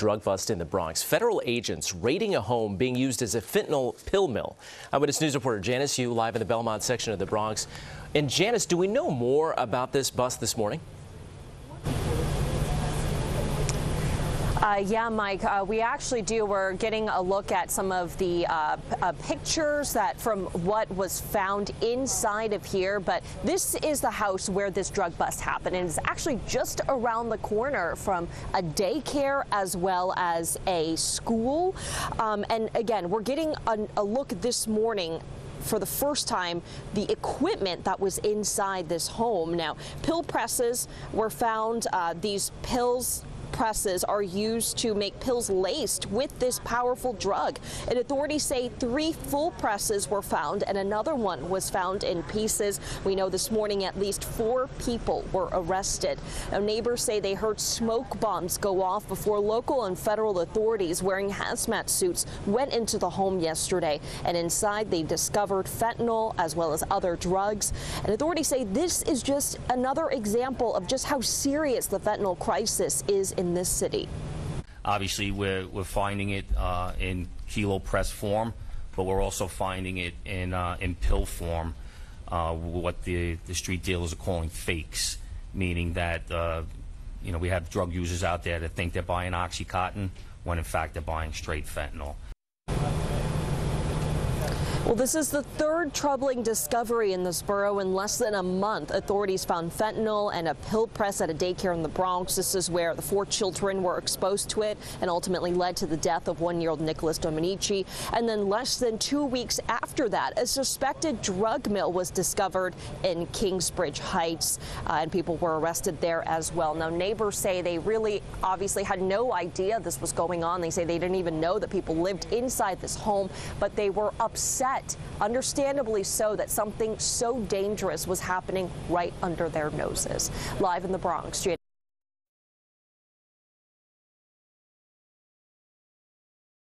drug bust in the Bronx. Federal agents raiding a home being used as a fentanyl pill mill. Eyewitness News reporter Janice Yu live in the Belmont section of the Bronx. And Janice, do we know more about this bust this morning? Uh, yeah, Mike, uh, we actually do. We're getting a look at some of the uh, uh, pictures that from what was found inside of here. But this is the house where this drug bust happened, and it's actually just around the corner from a daycare as well as a school. Um, and again, we're getting a, a look this morning for the first time the equipment that was inside this home. Now, pill presses were found. Uh, these pills presses are used to make pills laced with this powerful drug. And authorities say three full presses were found and another one was found in pieces. We know this morning at least four people were arrested. Now, neighbors say they heard smoke bombs go off before local and federal authorities wearing hazmat suits went into the home yesterday. And inside they discovered fentanyl as well as other drugs. And authorities say this is just another example of just how serious the fentanyl crisis is in this city. Obviously, we're, we're finding it uh, in kilo press form, but we're also finding it in, uh, in pill form, uh, what the, the street dealers are calling fakes, meaning that uh, you know, we have drug users out there that think they're buying Oxycontin when in fact they're buying straight fentanyl. Well, this is the third troubling discovery in this borough in less than a month. Authorities found fentanyl and a pill press at a daycare in the Bronx. This is where the four children were exposed to it and ultimately led to the death of one-year-old Nicholas Dominici. And then less than two weeks after that, a suspected drug mill was discovered in Kingsbridge Heights, uh, and people were arrested there as well. Now, neighbors say they really obviously had no idea this was going on. They say they didn't even know that people lived inside this home, but they were upset upset, understandably so, that something so dangerous was happening right under their noses. Live in the Bronx,